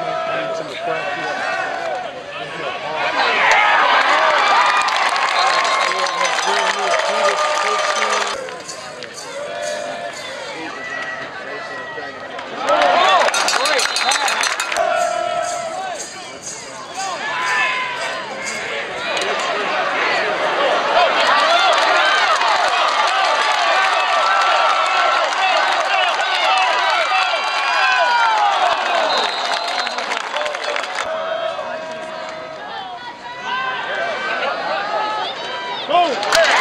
management and to the craft. Go!